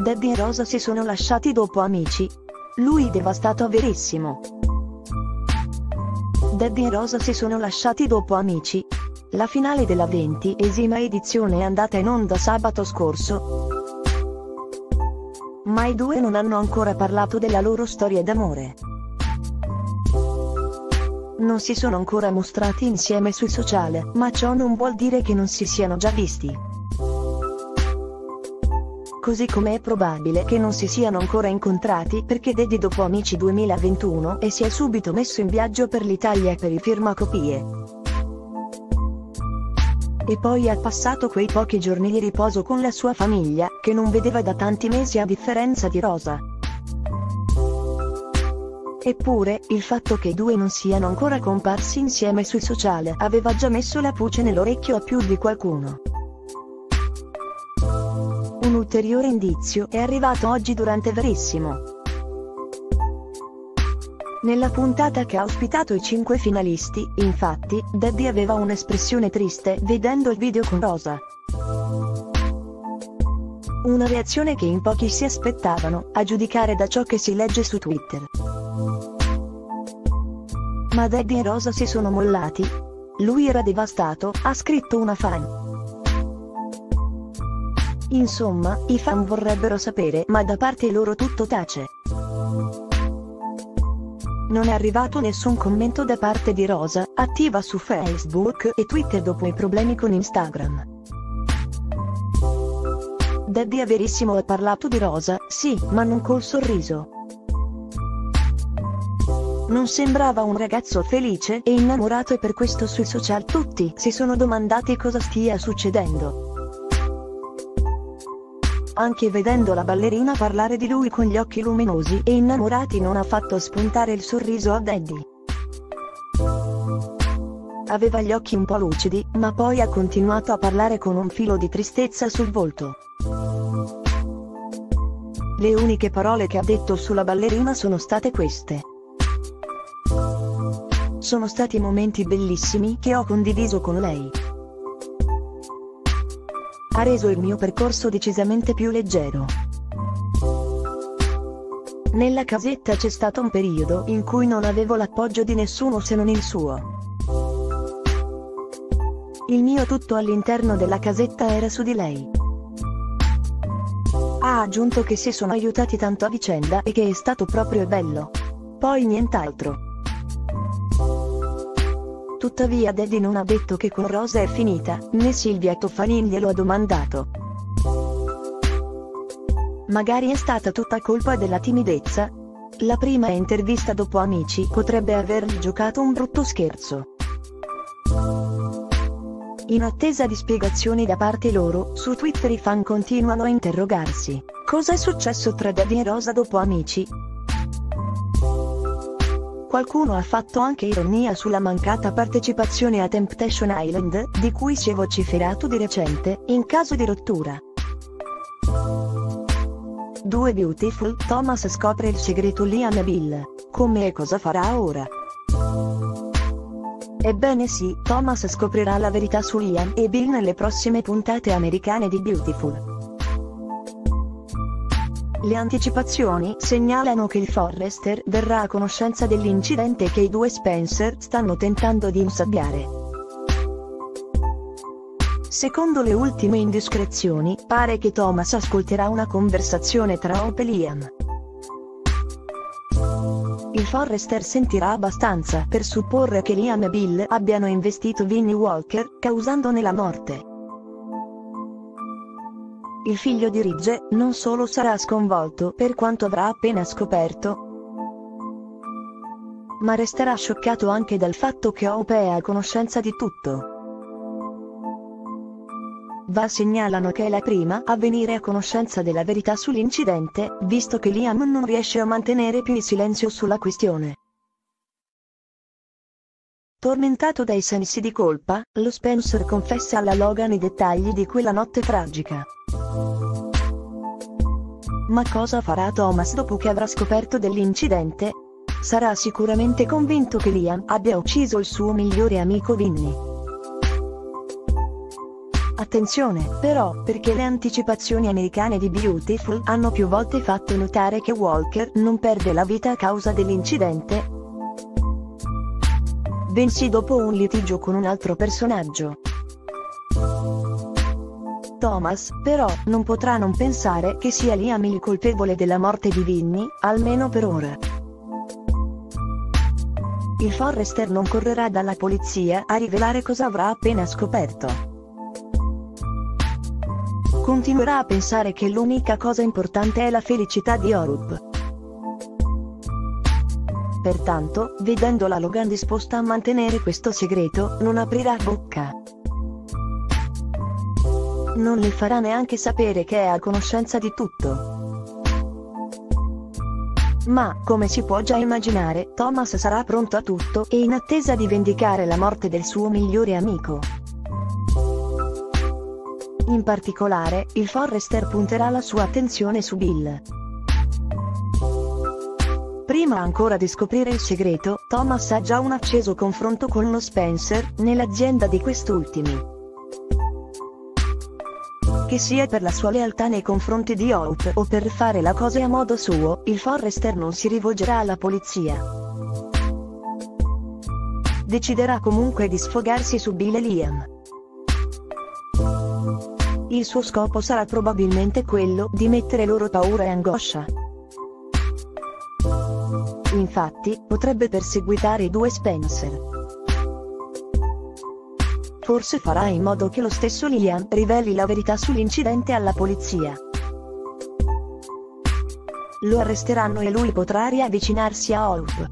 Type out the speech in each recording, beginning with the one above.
Debbie e Rosa si sono lasciati dopo amici. Lui devastato verissimo. Debbie e Rosa si sono lasciati dopo amici. La finale della 20esima edizione è andata in onda sabato scorso. Ma i due non hanno ancora parlato della loro storia d'amore. Non si sono ancora mostrati insieme sui social, ma ciò non vuol dire che non si siano già visti così come è probabile che non si siano ancora incontrati perché Dedi dopo Amici 2021 e si è subito messo in viaggio per l'Italia per i firmacopie. E poi ha passato quei pochi giorni di riposo con la sua famiglia, che non vedeva da tanti mesi a differenza di Rosa. Eppure, il fatto che i due non siano ancora comparsi insieme sui social aveva già messo la puce nell'orecchio a più di qualcuno. Ulteriore indizio è arrivato oggi durante Verissimo. Nella puntata che ha ospitato i cinque finalisti, infatti, Debbie aveva un'espressione triste vedendo il video con Rosa. Una reazione che in pochi si aspettavano, a giudicare da ciò che si legge su Twitter. Ma Debbie e Rosa si sono mollati. Lui era devastato, ha scritto una fan. Insomma, i fan vorrebbero sapere ma da parte loro tutto tace. Non è arrivato nessun commento da parte di Rosa, attiva su Facebook e Twitter dopo i problemi con Instagram. Debbie Verissimo ha parlato di Rosa, sì, ma non col sorriso. Non sembrava un ragazzo felice e innamorato e per questo sui social tutti si sono domandati cosa stia succedendo. Anche vedendo la ballerina parlare di lui con gli occhi luminosi e innamorati non ha fatto spuntare il sorriso a Daddy. Aveva gli occhi un po' lucidi, ma poi ha continuato a parlare con un filo di tristezza sul volto. Le uniche parole che ha detto sulla ballerina sono state queste. Sono stati momenti bellissimi che ho condiviso con lei ha reso il mio percorso decisamente più leggero. Nella casetta c'è stato un periodo in cui non avevo l'appoggio di nessuno se non il suo. Il mio tutto all'interno della casetta era su di lei. Ha aggiunto che si sono aiutati tanto a vicenda e che è stato proprio bello. Poi nient'altro. Tuttavia Daddy non ha detto che con Rosa è finita, né Silvia Toffanin glielo ha domandato. Magari è stata tutta colpa della timidezza? La prima intervista dopo Amici potrebbe avergli giocato un brutto scherzo. In attesa di spiegazioni da parte loro, su Twitter i fan continuano a interrogarsi. Cosa è successo tra Daddy e Rosa dopo Amici? Qualcuno ha fatto anche ironia sulla mancata partecipazione a Temptation Island, di cui si è vociferato di recente, in caso di rottura. Due Beautiful, Thomas scopre il segreto Liam e Bill. Come e cosa farà ora? Ebbene sì, Thomas scoprirà la verità su Liam e Bill nelle prossime puntate americane di Beautiful. Le anticipazioni segnalano che il Forrester verrà a conoscenza dell'incidente che i due Spencer stanno tentando di insabbiare. Secondo le ultime indiscrezioni, pare che Thomas ascolterà una conversazione tra Hope e Liam. Il Forrester sentirà abbastanza per supporre che Liam e Bill abbiano investito Vinnie Walker, causandone la morte. Il figlio di Ridge non solo sarà sconvolto per quanto avrà appena scoperto, ma resterà scioccato anche dal fatto che Hope è a conoscenza di tutto. Va segnalano che è la prima a venire a conoscenza della verità sull'incidente, visto che Liam non riesce a mantenere più il silenzio sulla questione. Tormentato dai sensi di colpa, lo Spencer confessa alla Logan i dettagli di quella notte tragica. Ma cosa farà Thomas dopo che avrà scoperto dell'incidente? Sarà sicuramente convinto che Liam abbia ucciso il suo migliore amico Vinny. Attenzione, però, perché le anticipazioni americane di Beautiful hanno più volte fatto notare che Walker non perde la vita a causa dell'incidente, bensì dopo un litigio con un altro personaggio. Thomas, però, non potrà non pensare che sia Liam il colpevole della morte di Vinny, almeno per ora. Il Forrester non correrà dalla polizia a rivelare cosa avrà appena scoperto continuerà a pensare che l'unica cosa importante è la felicità di Orup. Pertanto, vedendola Logan disposta a mantenere questo segreto, non aprirà bocca. Non le farà neanche sapere che è a conoscenza di tutto. Ma, come si può già immaginare, Thomas sarà pronto a tutto e in attesa di vendicare la morte del suo migliore amico. In particolare, il Forrester punterà la sua attenzione su Bill. Prima ancora di scoprire il segreto, Thomas ha già un acceso confronto con lo Spencer, nell'azienda di quest'ultimi. Che sia per la sua lealtà nei confronti di Hope o per fare la cosa a modo suo, il Forrester non si rivolgerà alla polizia. Deciderà comunque di sfogarsi su Bill e Liam. Il suo scopo sarà probabilmente quello di mettere loro paura e angoscia. Infatti, potrebbe perseguitare i due Spencer. Forse farà in modo che lo stesso Liam riveli la verità sull'incidente alla polizia. Lo arresteranno e lui potrà riavvicinarsi a Hope.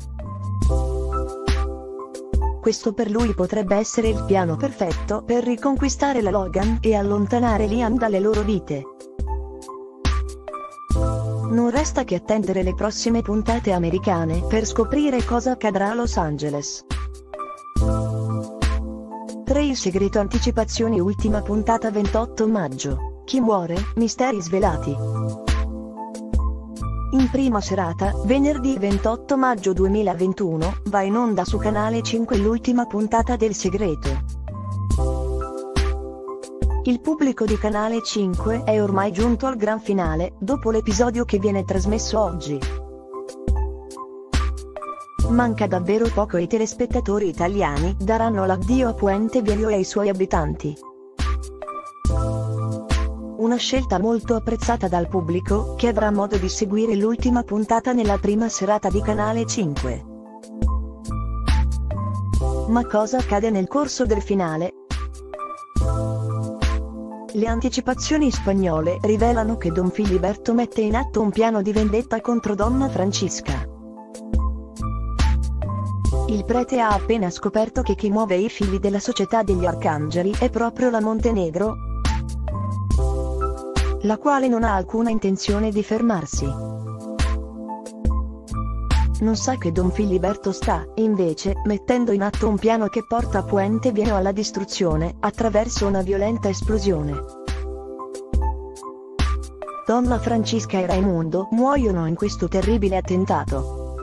Questo per lui potrebbe essere il piano perfetto per riconquistare la Logan e allontanare Liam dalle loro vite. Non resta che attendere le prossime puntate americane per scoprire cosa accadrà a Los Angeles. 3 Il segreto anticipazioni ultima puntata 28 maggio. Chi muore? Misteri svelati. In prima serata, venerdì 28 maggio 2021, va in onda su Canale 5 l'ultima puntata del segreto. Il pubblico di Canale 5 è ormai giunto al gran finale, dopo l'episodio che viene trasmesso oggi. Manca davvero poco e i telespettatori italiani daranno l'addio a Puente Viejo e ai suoi abitanti una scelta molto apprezzata dal pubblico, che avrà modo di seguire l'ultima puntata nella prima serata di Canale 5. Ma cosa accade nel corso del finale? Le anticipazioni spagnole rivelano che Don Filiberto mette in atto un piano di vendetta contro Donna Francisca. Il prete ha appena scoperto che chi muove i fili della società degli arcangeli è proprio la Montenegro, la quale non ha alcuna intenzione di fermarsi. Non sa che Don Filiberto sta, invece, mettendo in atto un piano che porta Puente Vieno alla distruzione, attraverso una violenta esplosione. Donna Francisca e Raimundo muoiono in questo terribile attentato.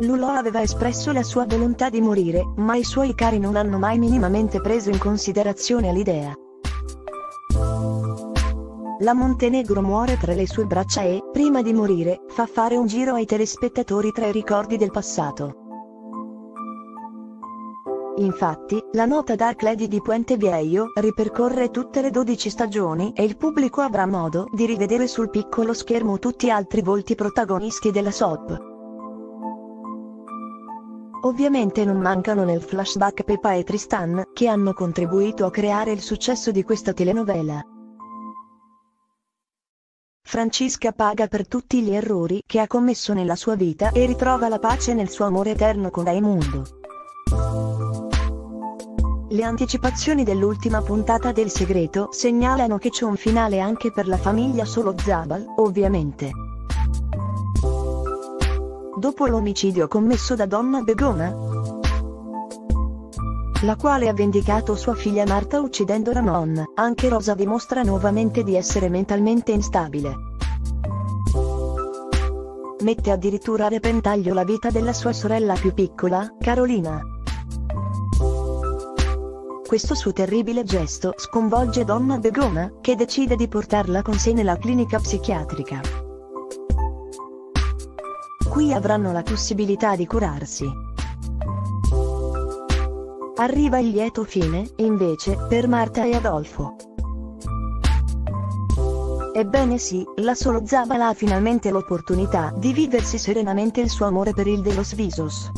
Lulò aveva espresso la sua volontà di morire, ma i suoi cari non hanno mai minimamente preso in considerazione l'idea. La Montenegro muore tra le sue braccia e, prima di morire, fa fare un giro ai telespettatori tra i ricordi del passato. Infatti, la nota Dark Lady di Puente Viejo ripercorre tutte le 12 stagioni e il pubblico avrà modo di rivedere sul piccolo schermo tutti altri volti protagonisti della soap. Ovviamente non mancano nel flashback Peppa e Tristan, che hanno contribuito a creare il successo di questa telenovela. Francisca paga per tutti gli errori che ha commesso nella sua vita e ritrova la pace nel suo amore eterno con Raimundo. Le anticipazioni dell'ultima puntata del segreto segnalano che c'è un finale anche per la famiglia solo Zabal, ovviamente. Dopo l'omicidio commesso da Donna Begona, la quale ha vendicato sua figlia Marta uccidendo Ramon, anche Rosa dimostra nuovamente di essere mentalmente instabile. Mette addirittura a repentaglio la vita della sua sorella più piccola, Carolina. Questo suo terribile gesto sconvolge Donna Begona, che decide di portarla con sé nella clinica psichiatrica. Qui avranno la possibilità di curarsi. Arriva il lieto fine, invece, per Marta e Adolfo. Ebbene sì, la solo Zabala ha finalmente l'opportunità di viversi serenamente il suo amore per il de los Visos.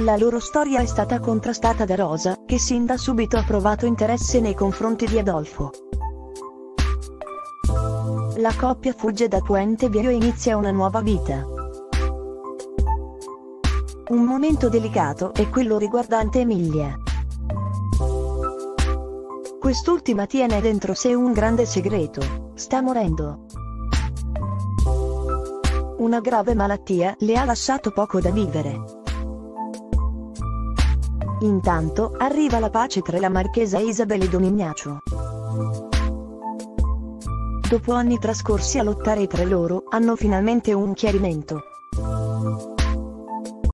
La loro storia è stata contrastata da Rosa, che sin da subito ha provato interesse nei confronti di Adolfo. La coppia fugge da Puente Viejo e inizia una nuova vita. Un momento delicato è quello riguardante Emilia. Quest'ultima tiene dentro sé un grande segreto, sta morendo. Una grave malattia le ha lasciato poco da vivere. Intanto, arriva la pace tra la marchesa Isabel e Don Ignacio. Dopo anni trascorsi a lottare tra loro, hanno finalmente un chiarimento.